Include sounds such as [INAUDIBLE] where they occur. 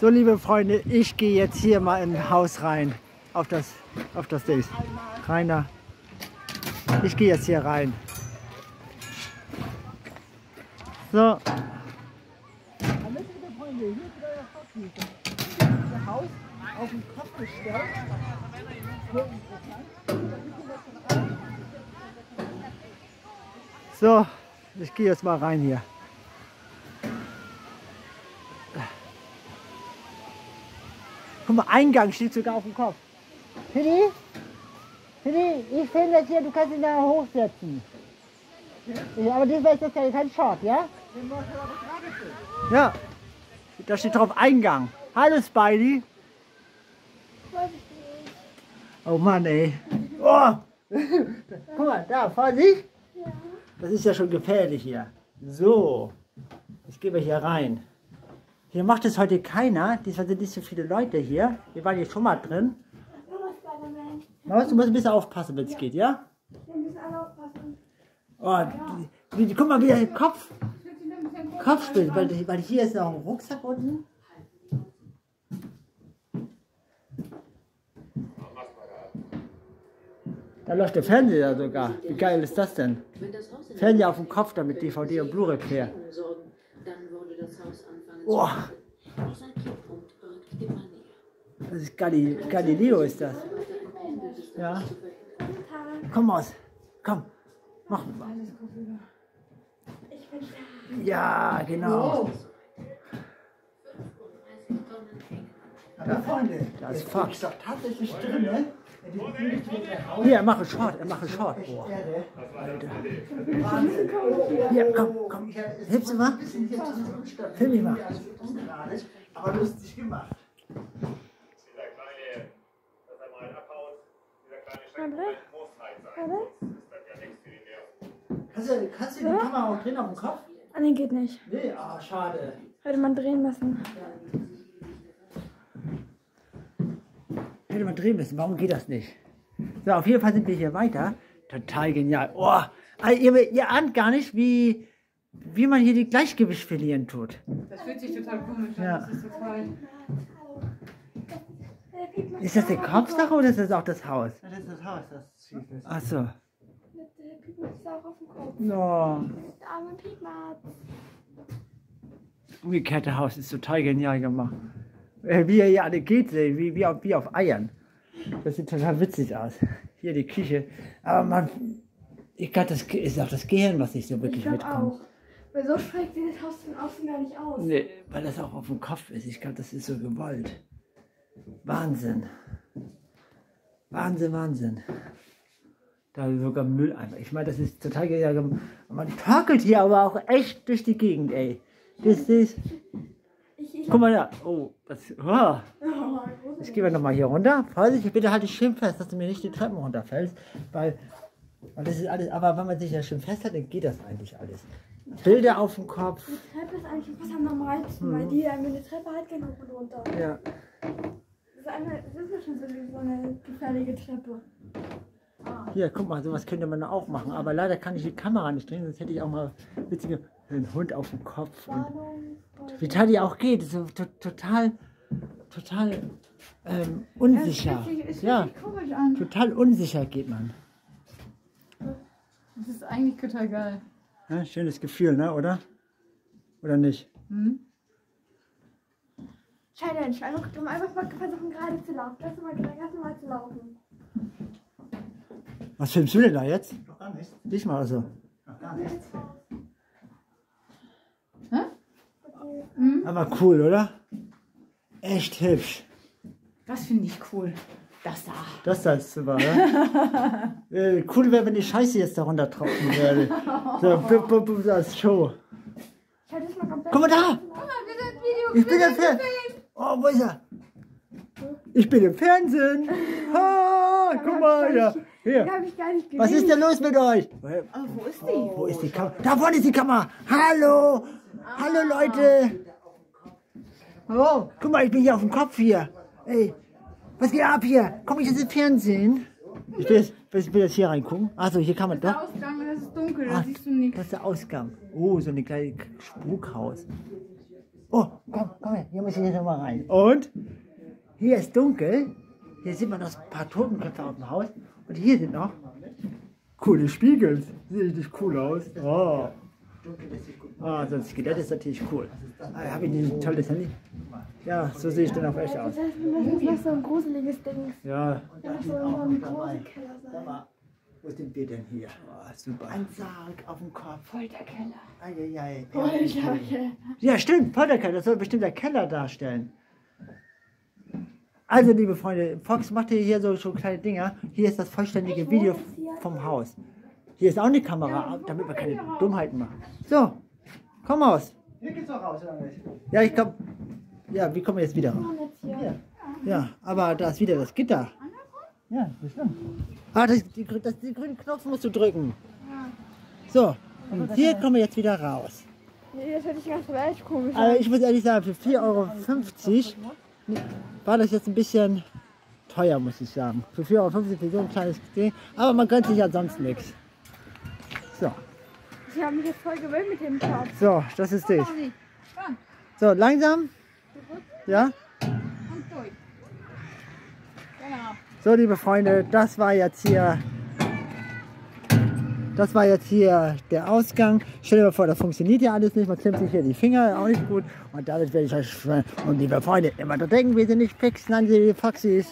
So, liebe Freunde, ich gehe jetzt hier mal in Haus rein. Auf das, auf das Ding. Rainer. Ich gehe jetzt hier rein. So. So, ich gehe jetzt mal rein hier. Guck mal, Eingang steht sogar auf dem Kopf. Pidi? Pidi, ich finde das hier, du kannst ihn da hochsetzen. Ja, aber diesmal ist das ja kein Short, ja? Ja. Da steht drauf Eingang. Hallo Spidey. Oh Mann, ey. Oh. [LAUGHS] Guck mal, da, Vorsicht. Das ist ja schon gefährlich hier. So. Ich gehe mal hier rein. Hier macht es heute keiner. Diesmal sind nicht so viele Leute hier. Wir waren hier schon mal drin. Maus, du musst ein bisschen aufpassen, wenn es geht, ja? Wir müssen alle aufpassen. Oh, die, die, guck mal, wie der Kopf, Kopf spielt, weil, weil hier ist noch ein Rucksack unten. Da läuft der Fernseher sogar. Wie geil ist das denn? Fernseher auf dem Kopf, damit DVD und sorgen, dann würde das Haus anfangen Oh. näher. Das ist Gali, Galileo ist das. Das Ja. Komm aus. Komm. Mach. Da. Ja, genau. 35 Tonnen Hängen. Ja, Freunde, da ist doch tatsächlich drin, ne? Hier, er macht einen Short, er macht einen Short. Boah. Wahnsinn. Hier, komm, komm, hilfst du mal? Film mich mal. Aber lustig gemacht. ja. Kannst du, kannst du die Kamera auch drehen auf dem Kopf? Ah, nee, geht nicht. Nee, ah, schade. Hätte man drehen müssen. Hätte man drehen müssen, warum geht das nicht? So, auf jeden Fall sind wir hier weiter. Total genial. Oh, also ihr, ihr ahnt gar nicht, wie, wie man hier die Gleichgewicht verlieren tut. Das fühlt sich total komisch an. Ja. Das ist total. Ist das die Kopfsache oder ist das auch das Haus? Das ist das Haus, das schief ist. Ach so. Der Piepmatz ist auch auf dem Kopf. No. Der arme Piepmatz. Umgekehrte Haus ist total genial gemacht. Äh, Wie er hier alle geht, wie, wie, auf, wie auf Eiern. Das sieht total witzig aus. Hier die Küche. Aber man, ich glaube, das ist auch das Gehirn, was nicht so Ich wirklich glaube mitkommt. auch. Weil so sieht das Haus von außen gar nicht aus. Nee, weil das auch auf dem Kopf ist. Ich glaube, das ist so gewollt. Wahnsinn. Wahnsinn, Wahnsinn. Da sogar Mülleimer. Ich meine, das ist total. Man torkelt hier aber auch echt durch die Gegend, ey. Das ist. Ich, ich, Guck mal da. Oh, das. Oh. Ich gehe nochmal hier runter. Vorsicht, bitte halt dich schön fest, dass du mir nicht die Treppen runterfällst. Weil, weil das ist alles, aber wenn man sich ja schön fest hat, dann geht das eigentlich alles. Bilder auf dem Kopf. die Treppe ist eigentlich fast am normalsten, weil die ähm, eine Treppe halt und runter. Ja. Das ist, eine, das ist ja schon so eine, so eine gefährliche Treppe. Hier, guck mal, sowas könnte man auch machen. Aber leider kann ich die Kamera nicht drehen, sonst hätte ich auch mal witzige einen Hund auf dem Kopf. Und wie die auch geht. So to total, total ähm, unsicher. Sich, es fühlt Ja, sich komisch an. total unsicher geht man. Das ist eigentlich total geil. Ja, schönes Gefühl, ne, oder? Oder nicht? Hm? Challenge. Um einfach mal versuchen, gerade zu laufen. Lass mal, lass mal zu laufen. Was filmst du denn da jetzt? Noch gar nichts. Dich mal also. Noch gar nichts. Aber cool, oder? Echt hübsch. Das finde ich cool. Das da. Das da ist super, oder? [LAUGHS] äh, cool wäre, wenn die Scheiße jetzt darunter tropfen würde. So, bup, bup, bup, das ist Show. Ich halte das mal komplett. Guck mal da! Video. Ich bin im Fernsehen! Oh, wo ist er? Ich bin im Fernsehen! Ha, guck mal, ja. Hier. habe ich gar nicht gesehen. Was ist denn los mit euch? Oh, wo ist die? Wo ist die Kamera? Da vorne ist die Kamera! Hallo! Hallo, Leute! Oh, guck mal, ich bin hier auf dem Kopf hier. Ey, was geht ab hier? Komm ich jetzt im Fernsehen? Ich will jetzt, ich will jetzt hier reingucken. Achso, hier kann man Der doch. Ausgang, das ist dunkel, da Ah, siehst du nichts. Das ist der Ausgang. Oh, so ein kleines Spukhaus. Oh, komm, komm her, hier muss ich jetzt noch mal rein. Und hier ist dunkel. Hier sieht man noch ein paar Totenköpfe auf dem Haus. Und hier sind noch coole Spiegel. Sieht richtig cool aus. Oh. Ah, so ein Skelett ist natürlich cool. Ah, habe ich ein tolles Handy? Ja, so sehe ich dann auch echt aus. Das heißt, das ist noch so ein gruseliges Ding. Ja, Ja, noch so ein großer Keller sein. wo sind wir denn hier? Oh, super. Ein Sarg auf dem Kopf. Folterkeller. Eieiei. Folterkeller. Ja, stimmt, Folterkeller, das soll bestimmt der Keller darstellen. Also, liebe Freunde, Fox macht hier so schon kleine Dinger. Hier ist das vollständige Video vom Haus. Hier ist auch eine Kamera, damit wir keine Dummheiten machen. So, komm aus. Hier geht's doch raus, oder nicht? Ja, ich komm. Ja, wie kommen wir jetzt wieder raus? Ja, aber da ist wieder das Gitter. Ja, bestimmt. Ah, das, die, das, den grünen Knopf musst du drücken. So, und hier kommen wir jetzt wieder raus. Nee, das hört sich ganz leicht komisch Aber an. ich muss ehrlich sagen, für 4,50 Euro war das jetzt ein bisschen teuer, muss ich sagen. Für 4,50 Euro für so ein kleines Ding. Aber man gönnt sich ja sonst nichts. So, Ich habe mich jetzt voll gewöhnt mit dem Topf. so, das ist dich. So, langsam. Ja? Und durch. Genau. So, liebe Freunde, das war jetzt hier. Das war jetzt hier der Ausgang. Stell dir mal vor, das funktioniert ja alles nicht. Man klemmt sich hier die Finger, auch nicht gut. Und damit werde ich euch. Und liebe Freunde, immer da denken, wir sind nicht Pix, nein, die Foxys.